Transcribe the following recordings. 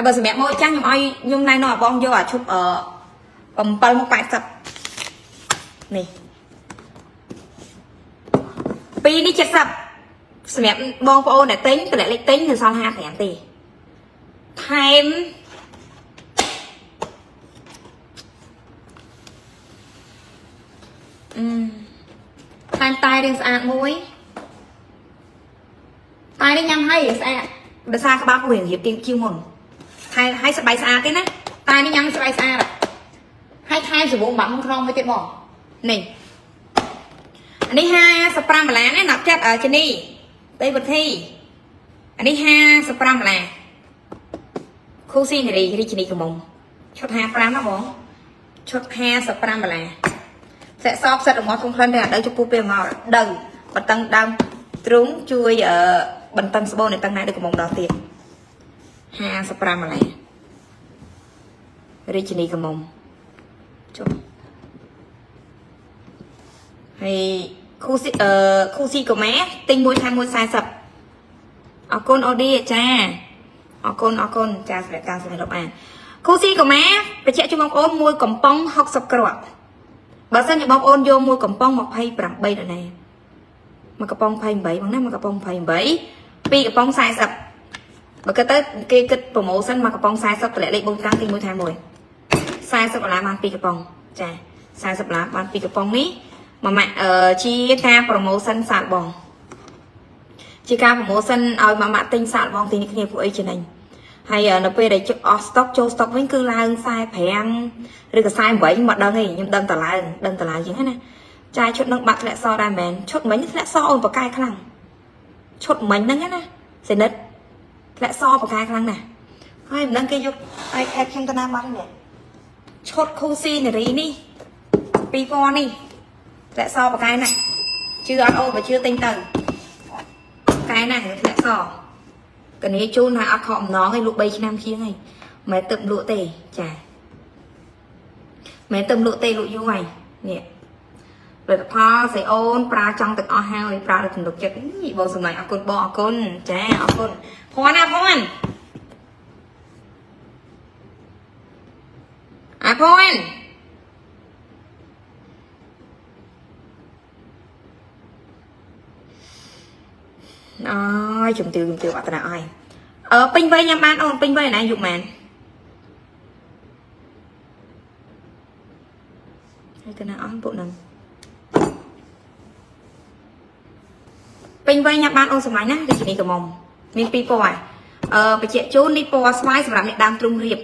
ហើយបើសម្រាប់មកចាស់ខ្ញុំឲ្យខ្ញុំណែនាំឲ្យបងយកអាឈប់អឺ7មក80នេះពីរនេះ70សម្រាប់បងប្អូនដែលទិញតម្លាក់លេខទិញនៅសល់55ទេថែមអឺថែមតែរៀងស្អាតមួយតែនេះញ៉ាំហើយស្អាតដោយសារក្បាលពោះរៀងរៀបទៀងជាងមុន ហើយហើយសបៃស្អាតទេណាតែនេះញ៉ាំសបៃស្អាតហើយថែមសបងបាក់ក្នុងមួយទៀតបងនេះអានេះ55ដុល្លារណាណាប់ចិត្តជនីដីវុធីអានេះ55ដុល្លារគូស៊ីនារីរាជនីកំមុំឈុត55ណាបងឈុត55ដុល្លារសាក់សោបសិតរបស់ធំក្លិនតែអត់ដល់ចំពោះពេលមកដៅបន្តឹងដើមទ្រុងជួយអឺបន្តឹងស្បូននៅតឹងណាដូចកំមុំដល់ទៀត 55ដុល្លាររាជនីកំមុំចុះហើយគូស៊ីអឺគូស៊ីកូម៉ាទិញមួយថែមមួយ40អរគុណអូឌីចាអរគុណអរគុណចាសម្រាប់ការសម្រាប់អានគូស៊ីកូម៉ាបញ្ជាក់ជូនបងប្អូនមួយកំប៉ុង60គ្រាប់បើសិនជាបងប្អូនយកមួយកំប៉ុង28ដុល្លារមួយកំប៉ុង28បងណាមួយកំប៉ុង28ពីរកំប៉ុង40 បើគិតទៅគេគិតប្រូម៉ូសិនមួយកំប៉ុង40តម្លាក់លេខបងតាំងទី1ថែម1 40ដុល្លារបានពីរកំប៉ុងចា40ដុល្លារបានពីរកំប៉ុងនេះមួយម៉ាក់អឺជាការប្រូម៉ូសិនសាកបងជាការប្រូម៉ូសិនឲ្យមួយម៉ាក់ទិញសាកបងទីនេះគ្នាពួកអីចំណេញហើយនៅពេលដែលជិះអស់ស្តុកចូលស្តុកវិញគឺឡើង45ឬក៏48មកដឹងទេខ្ញុំដឹងតឡើងដឹងតឡើងជាងណាចាយឈុតនឹងបាក់ធ្លាក់សដែរមែនឈុតមិញធ្លាក់សអូនបកាយខ្លាំងឈុតមិញហ្នឹងណាសេនិតធ្លាក់សបកាយខ្លាំងណាស់ហើយមិនដឹងគេយក iPad ខ្ញុំទៅណាបាត់នេះឈុតខូស៊ីនារីនេះ2000នេះធ្លាក់សបកាយណាស់ជឿអត់អូនបើជឿទិញទៅកែណាស់ធ្លាក់សកនីជូនថាអត់ខកអំណងឯងលក់3ឆ្នាំជាងឯងមិនទឹកលក់ទេចាមិនទឹកលក់ទេលក់យូរហើយនេះ ផលិតផលស្រីអូនប្រើចង់ទាំងអស់ហើយប្រើដោយទំនុកចិត្តបងសម្លាញ់អរគុណបងអរគុណចាអរគុណភ័ណ្ឌណាភ័ណ្ឌអាភ័ណ្ឌអើយជំទាវជំទាវអត់តាអើយអឺពេញវ័យញ៉ាំបានអូនពេញវ័យណាយុគមែនហើយទៅណាអស់ពួកហ្នឹង ពេញវ័យញ៉ាំបានអូនសម្លាញ់ណារាជនីកមុំមានពីរពណ៌អឺបច្ចៈជូននេះពណ៌ស្វាយសម្រាប់អ្នកដើមទ្រុងរៀប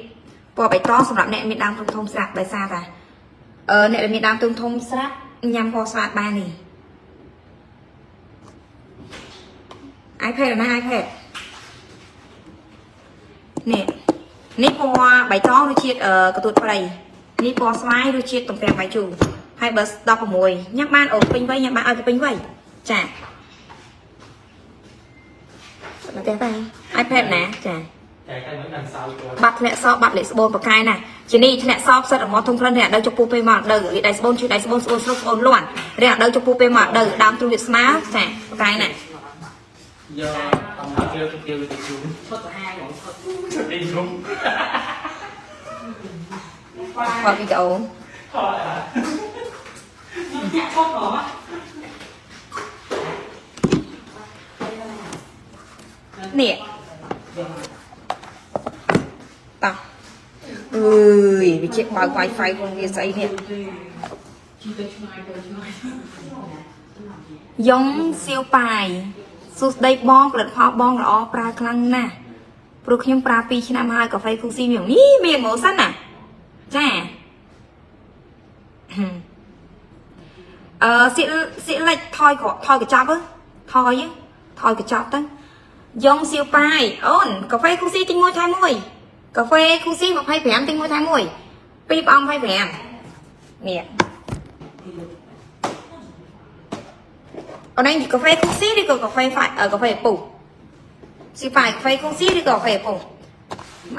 ពណ៌បៃតងសម្រាប់អ្នកមានដើមទ្រុងធំស្រាប់ដោយសារតាអឺអ្នកដែលមានដើមទ្រុងធំស្រាប់ញ៉ាំពណ៌ស្វាយបាននេះ iPad ណា iPad នេះនេះពណ៌បៃតងរសជាតិកទួតព្រៃនេះពណ៌ស្វាយរសជាតិទំពាំងបាយជូរហើយបើ16ញ៉ាំបានអូនពេញវ័យញ៉ាំបានឲ្យទៅពេញវ័យចា មកទេតា iPad ណាចាបាត់ធ្លាក់សបាត់លេខស្បូនបកាយណាជានេះធ្លាក់សផ្សិតរបស់ធំក្លិននេះអត់ដៅចុះពូពេលមកអត់ដៅវាដៃស្បូនជួយដៃស្បូនស្បូនស្រុកស្បូនលន់រៀងអត់ដៅចុះពូពេលមកអត់ដៅដើមទ្រូវាស្មើចាបកាយណាយកតំណាក់ជឿទៅទៅជូនឈុតសាហាវហ្មងឈុតឈុតទីជុំថតវីដេអូថតអាឈុតហ៎ នេះតោះអើយវាជាបើក Wi-Fi ក្នុងវាស្អីនេះយ៉ងសៀវប៉ាយសួស្ដីបងផលិតផលបងល្អប្រើខ្លាំងណាស់ព្រោះខ្ញុំប្រើ2ឆ្នាំហើយកាហ្វេហ្វូស៊ីមាននេះមានម៉ូសិនណាចាអឺសៀកសៀកលិចថយក្រថយកញ្ចប់ថយថយកញ្ចប់ទៅ យ៉ងសៀវប៉ាយអូនកាហ្វេគូស៊ីទិញមួយថែមមួយកាហ្វេគូស៊ី25ទិញមួយថែមមួយពីរប្រអង25នេះអូនឯងកាហ្វេគូស៊ីឬក៏កាហ្វេហ្វាយកាហ្វេពុះស៊ីហ្វាយកាហ្វេគូស៊ីឬក៏កាហ្វេពុះ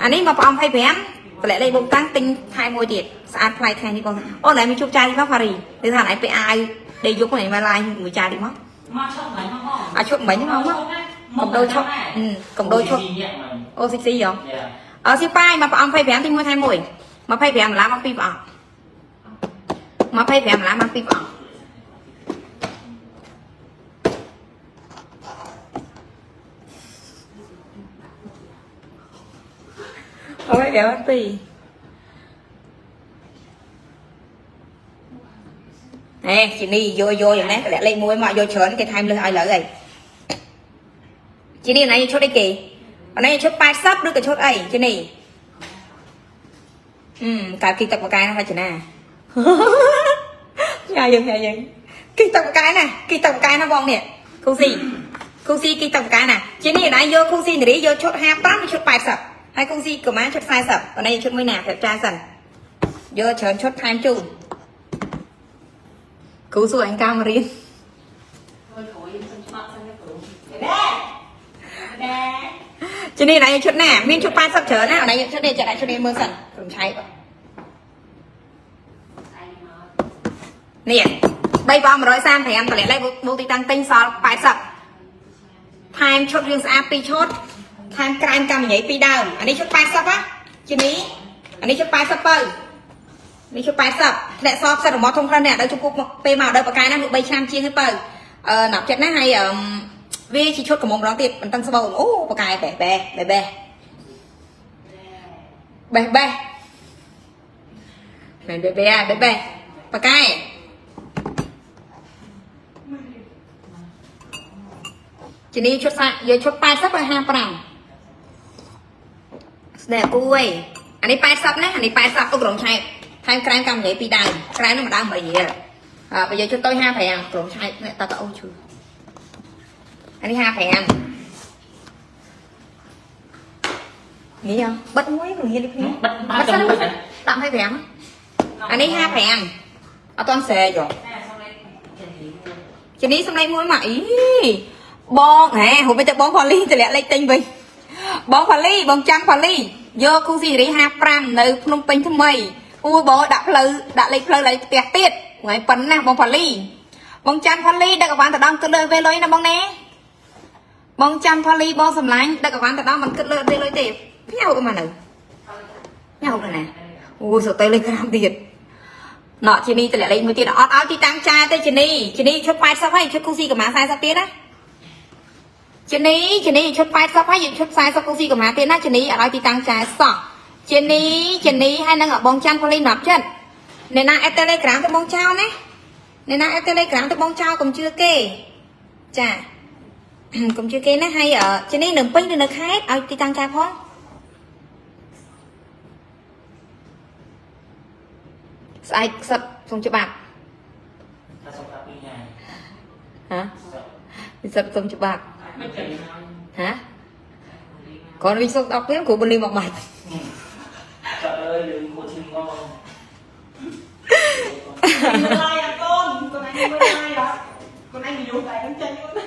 អានេះមកប្រអង25តម្លាក់លេខបុកតាំងទិញថែមួយទៀតស្អាតថ្លៃថ្ងៃនេះបងអូនឯងមានជួបចាយមកហ្វារីឬថាឯងទៅអាវដេកយកនេះមកឡាយមួយចាយទៀតមកមកឈប់មិញមកអាឈប់មិញមកមក cộng đôi cho ừ, cộng đôi cho ô xích xí không ở xí phai mà ông phai vẹn thì mua thay mũi mà phai vẹn là mang pin vào mà phai vẹn là mang pin vào ôi đéo ăn tì nè chị ni vô vô vậy nè lại lấy lên mà vô chớn cái thay lên ai lỡ rồi ជីនីយកយកយ៉ាងនេះតម្លាក់លេខ1មកយកច្រើនគេថែមលើសឲ្យលើហើយជីនីណៃឈុតអីគេអណៃឈុត80ឬក៏ឈុតអីជីនីអឺកាលគីទឹកបកាយណាហើយចណាញ៉ាយើងញ៉ាយើងគីទឹកបកាយណាគីទឹកបកាយណាបងនេះគូស៊ីគូស៊ីគីទឹកបកាយណាជីនេះណៃយកគូស៊ីនារីយកឈុត55និងឈុត80ហើយគូស៊ីកុមារឈុត40អណៃឈុតមួយណាប្រាប់ចាសិនយកច្រើនឈុតថែមជូនគូសួរអញកាមរៀន ជនេះណៃឈុតណាមានឈុត80ច្រើនណាណៃឈុតនេះចាក់ឈុតនេះមើលសិនក្រុមឆៃបង Ai mà នេះ3បង135តម្លាក់លេខបូកទីតាំងទិញសល់80ថែមឈុតរឿងស្អាត2ឈុតថែមក្រែមកាំញ៉ៃ2ដើមអានេះឈុត80ណាជានេះអានេះឈុត80បើនេះឈុត80អ្នកសល់ផ្សិតរបស់ធំខ្លះអ្នកដល់ជពុកពេលមកដល់បកាយណាលោក3ឆ្នាំជាងទៅបើអឺណាប់ចិត្តណាហើយអឺ វាជាឈុតកំងម្ដងទៀតមិនតឹងស្បោអូបកាយបេះបេះបេះបេះបេះបេះមែនបេះបេះបេះបេះបកាយជំនាញឈុតសាយកឈុត80ហើយ55ស្ដែកអួយអានេះ80ណាអានេះ80ទុករងឆែកថែមក្រែមកម្មនិយាយពីដើមក្រែមនោះម្ដង1រៀលអើបើយកឈុតតូច55ក្រុមឆែកអ្នកតាតអូនឈឺ អានេះ55នេះបិទមួយរងានេះគ្នា bắt ba trăm mươi hả? ដាក់ឲ្យ5អានេះ55អត់តន់ស្រែកហ៎ Nè, sau đây tiền thì luôn. ជំនេះសម្លេងមួយមកអីបងហែហូបទៅបងផូលីតម្លាក់លេខទិញវិញបងផូលីបងចាំផូលីយកគូស៊ីរី55នៅភ្នំពេញថ្មីអូយបងដាក់ផ្លូវដាក់លេខផ្លូវលេខផ្ទះទៀតថ្ងៃប៉ុណ្ណាបងផូលីបងចាំផូលីដឹកអវ៉ាន់ទៅដល់គិតលើវេលុយណាបងណែ បងចាំផូលីបងសម្លាញ់ដឹកអវ៉ាន់ទៅដល់មិនគិតលើវេលុយទេញ៉ៅទៅមកនៅញ៉ៅទៅណាអូយសទៅលេខ5ទៀតណក់ជានេះតម្លាក់លេខមួយទៀតអត់ឲ្យទីតាំងចាទេជានេះជានេះឈុត80ហើយឈុតគូស៊ីកម្មា40ទៀតណាជានេះជានេះឈុត80ហើយយើងឈុត40គូស៊ីកម្មាទៀតណាជានេះអត់ឲ្យទីតាំងចាសោះជានេះជានេះហើយនឹងបងចាំពលីណប់ចិត្តអ្នកណាអេត Telegram ទៅបងចោលណាអ្នកណាអេត Telegram ទៅបងចោលកុំជឿគេចា កុំជឿគេណាហើយជានេះនៅពេញឬនៅខេត្តឲ្យទីតាំងចាផងស្អែកខ្សឹបសុំច្បាប់ Ta xong cặp đi nhà. ហ៎ Sợ. ពិសិដ្ឋសុំច្បាប់ Mấy cái này. ហ៎គាត់វិញសុំ10ព្រាមគ្រូបលីមកបាច់ Trời ơi, đừng của chim ngon. ឡាយអាកូនកូនឯងមើលឡាយអត់កូនឯងនិយមតែនឹងចេញខ្លួន